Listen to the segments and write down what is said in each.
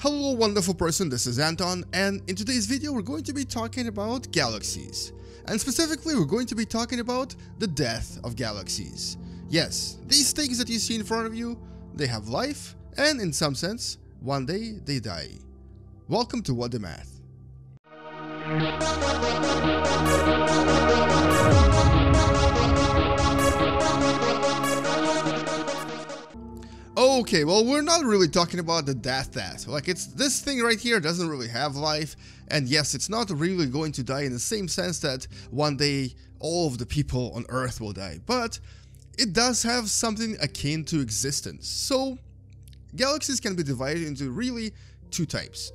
Hello wonderful person, this is Anton, and in today's video we're going to be talking about galaxies. And specifically we're going to be talking about the death of galaxies. Yes, these things that you see in front of you, they have life, and in some sense, one day they die. Welcome to What Da Math. Okay, well, we're not really talking about the death death. Like, it's this thing right here doesn't really have life, and yes, it's not really going to die in the same sense that one day all of the people on Earth will die, but it does have something akin to existence. So, galaxies can be divided into really two types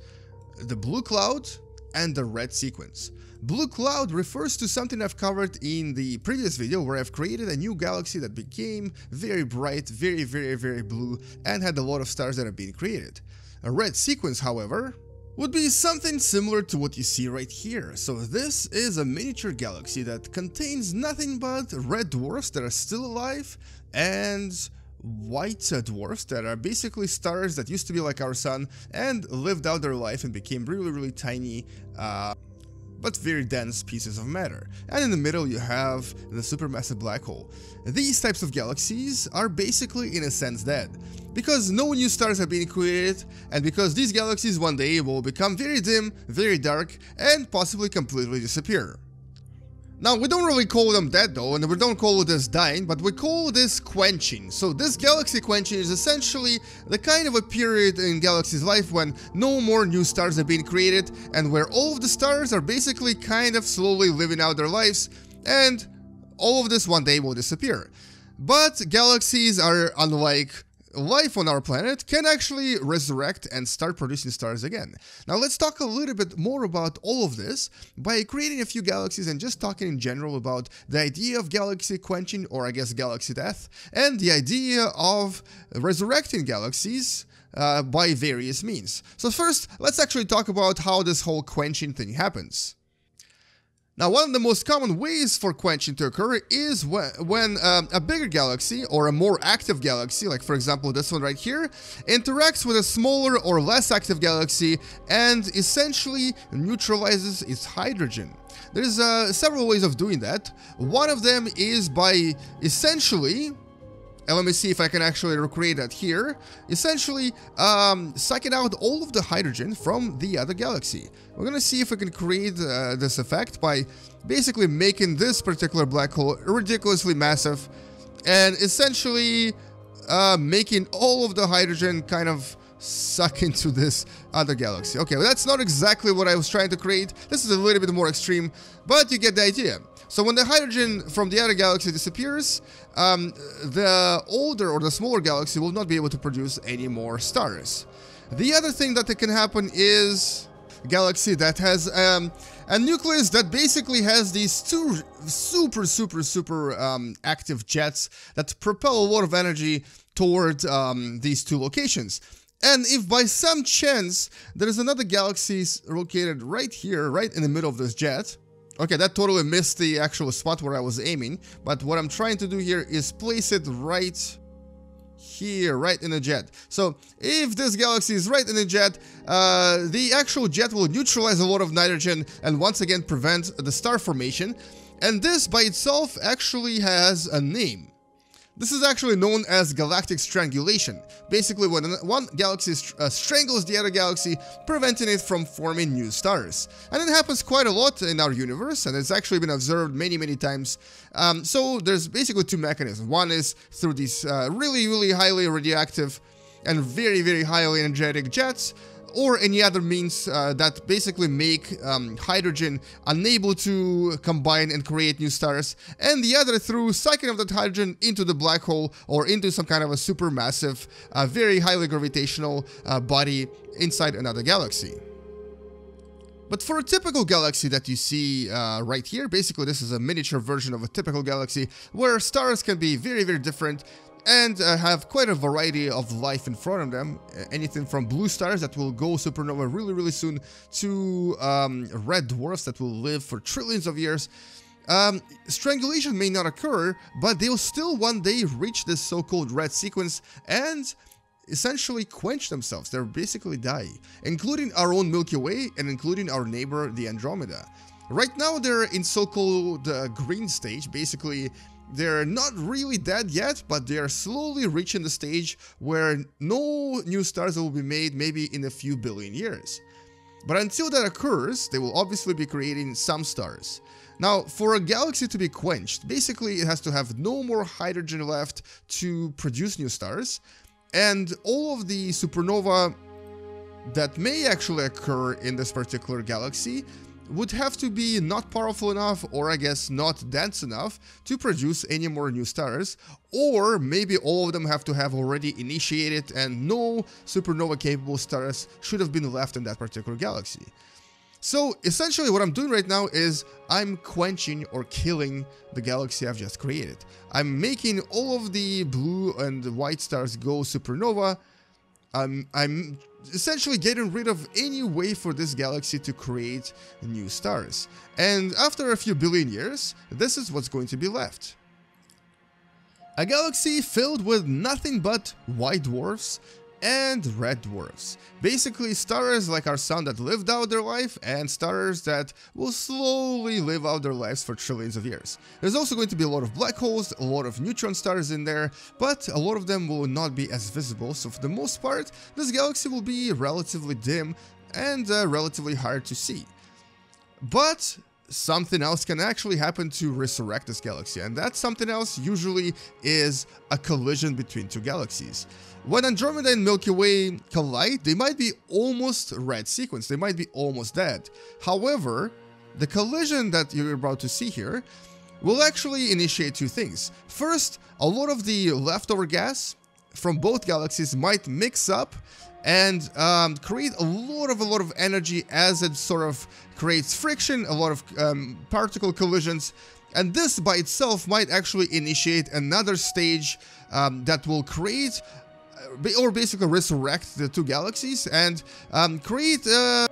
the blue cloud and the red sequence. Blue cloud refers to something I've covered in the previous video where I've created a new galaxy that became very bright, very, very, very blue, and had a lot of stars that have been created. A red sequence, however, would be something similar to what you see right here. So this is a miniature galaxy that contains nothing but red dwarfs that are still alive and white dwarfs that are basically stars that used to be like our sun and lived out their life and became really really tiny uh, but very dense pieces of matter. And in the middle you have the supermassive black hole. These types of galaxies are basically in a sense dead, because no new stars have been created, and because these galaxies one day will become very dim, very dark, and possibly completely disappear. Now, we don't really call them dead though, and we don't call this dying, but we call this quenching. So this galaxy quenching is essentially the kind of a period in galaxy's life when no more new stars have been created, and where all of the stars are basically kind of slowly living out their lives, and all of this one day will disappear. But galaxies are unlike life on our planet can actually resurrect and start producing stars again. Now let's talk a little bit more about all of this by creating a few galaxies and just talking in general about the idea of galaxy quenching or I guess galaxy death and the idea of resurrecting galaxies uh, by various means. So first, let's actually talk about how this whole quenching thing happens. Now, one of the most common ways for quenching to occur is when, um, a bigger galaxy or a more active galaxy, like for example this one right here, interacts with a smaller or less active galaxy and essentially neutralizes its hydrogen. There's uh, several ways of doing that. One of them is by essentially and let me see if I can actually recreate that here. Essentially, um, sucking out all of the hydrogen from the other galaxy. We're gonna see if we can create uh, this effect by basically making this particular black hole ridiculously massive and essentially uh, making all of the hydrogen kind of suck into this other galaxy. Okay, well, that's not exactly what I was trying to create. This is a little bit more extreme, but you get the idea. So when the hydrogen from the other galaxy disappears, um, the older or the smaller galaxy will not be able to produce any more stars. The other thing that can happen is a galaxy that has um, a nucleus that basically has these two super, super, super um, active jets that propel a lot of energy toward um, these two locations. And if by some chance there is another galaxy located right here, right in the middle of this jet, Okay, that totally missed the actual spot where I was aiming, but what I'm trying to do here is place it right here, right in the jet. So if this galaxy is right in the jet, uh, the actual jet will neutralize a lot of nitrogen and once again prevent the star formation. And this by itself actually has a name. This is actually known as galactic strangulation, basically when one galaxy uh, strangles the other galaxy, preventing it from forming new stars. And it happens quite a lot in our universe, and it's actually been observed many, many times. Um, so there's basically two mechanisms. One is through these uh, really, really highly radioactive and very, very highly energetic jets, or any other means uh, that basically make um, hydrogen unable to combine and create new stars, and the other through sucking of that hydrogen into the black hole or into some kind of a supermassive, uh, very highly gravitational uh, body inside another galaxy. But for a typical galaxy that you see uh, right here, basically this is a miniature version of a typical galaxy where stars can be very, very different and uh, have quite a variety of life in front of them. Anything from blue stars that will go supernova really, really soon to um, red dwarfs that will live for trillions of years. Um, strangulation may not occur, but they'll still one day reach this so-called red sequence and essentially quench themselves. They're basically die, including our own Milky Way and including our neighbor, the Andromeda. Right now, they're in so-called uh, green stage. Basically, they're not really dead yet, but they're slowly reaching the stage where no new stars will be made maybe in a few billion years. But until that occurs, they will obviously be creating some stars. Now, for a galaxy to be quenched, basically it has to have no more hydrogen left to produce new stars, and all of the supernova that may actually occur in this particular galaxy would have to be not powerful enough or I guess not dense enough to produce any more new stars or maybe all of them have to have already initiated and no supernova capable stars should have been left in that particular galaxy. So essentially what I'm doing right now is I'm quenching or killing the galaxy I've just created. I'm making all of the blue and white stars go supernova. I'm, I'm essentially getting rid of any way for this galaxy to create new stars. And after a few billion years, this is what's going to be left. A galaxy filled with nothing but white dwarfs and red dwarfs. Basically stars like our sun that lived out their life and stars that will slowly live out their lives for trillions of years. There's also going to be a lot of black holes, a lot of neutron stars in there, but a lot of them will not be as visible, so for the most part, this galaxy will be relatively dim and uh, relatively hard to see. But something else can actually happen to resurrect this galaxy, and that something else usually is a collision between two galaxies. When Andromeda and Milky Way collide, they might be almost red sequence, they might be almost dead. However, the collision that you're about to see here will actually initiate two things. First, a lot of the leftover gas from both galaxies might mix up and um, create a lot of a lot of energy as it sort of creates friction, a lot of um, particle collisions, and this by itself might actually initiate another stage um, that will create or basically resurrect the two galaxies and um, create uh,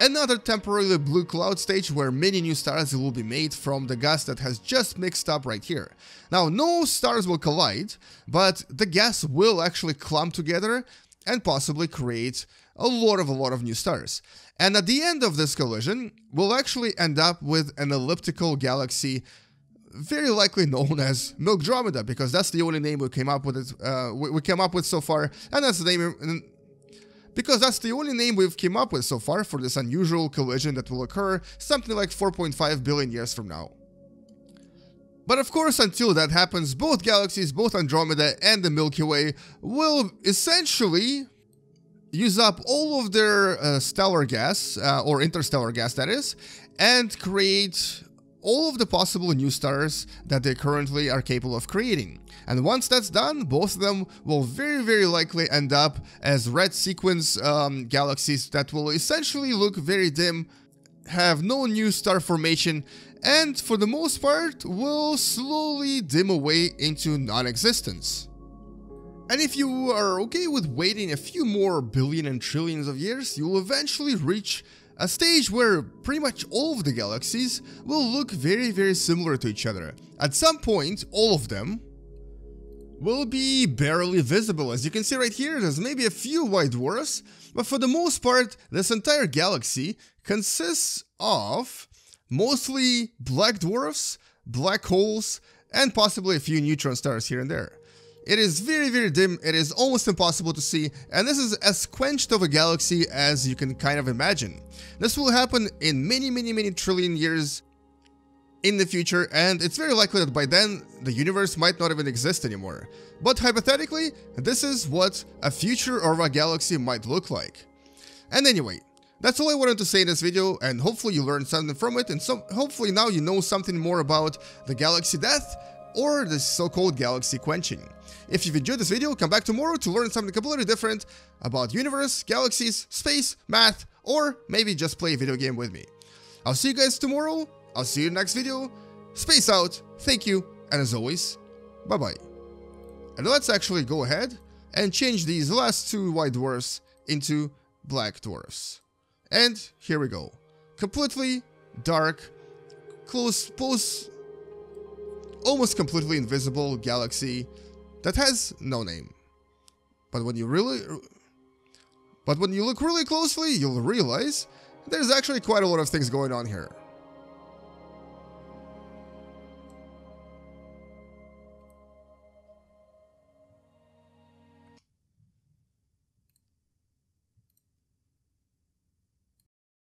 another temporarily blue cloud stage where many new stars will be made from the gas that has just mixed up right here. Now, no stars will collide, but the gas will actually clump together and possibly create a lot of a lot of new stars. And at the end of this collision, we'll actually end up with an elliptical galaxy very likely known as Milkdromeda because that's the only name we came up with it, uh, we, we, came up with so far and that's the name because that's the only name we've came up with so far for this unusual collision that will occur something like 4.5 billion years from now. But of course, until that happens, both galaxies, both Andromeda and the Milky Way, will essentially use up all of their uh, stellar gas, uh, or interstellar gas that is, and create all of the possible new stars that they currently are capable of creating. And once that's done, both of them will very very likely end up as red sequence um, galaxies that will essentially look very dim, have no new star formation, and for the most part will slowly dim away into non-existence. And if you are okay with waiting a few more billion and trillions of years, you'll eventually reach a stage where pretty much all of the galaxies will look very very similar to each other. At some point, all of them will be barely visible. As you can see right here, there's maybe a few white dwarfs, but for the most part, this entire galaxy consists of mostly black dwarfs, black holes, and possibly a few neutron stars here and there. It is very very dim, it is almost impossible to see, and this is as quenched of a galaxy as you can kind of imagine. This will happen in many many many trillion years in the future, and it's very likely that by then, the universe might not even exist anymore. But hypothetically, this is what a future of a galaxy might look like. And anyway, that's all I wanted to say in this video, and hopefully you learned something from it, and so hopefully now you know something more about the galaxy death, or the so-called galaxy quenching. If you've enjoyed this video, come back tomorrow to learn something completely different about universe, galaxies, space, math, or maybe just play a video game with me. I'll see you guys tomorrow, I'll see you in the next video, space out, thank you, and as always, bye bye. And let's actually go ahead and change these last two white dwarfs into black dwarfs. And here we go. Completely dark, close, close, almost completely invisible galaxy that has no name. But when you really... But when you look really closely, you'll realize there's actually quite a lot of things going on here.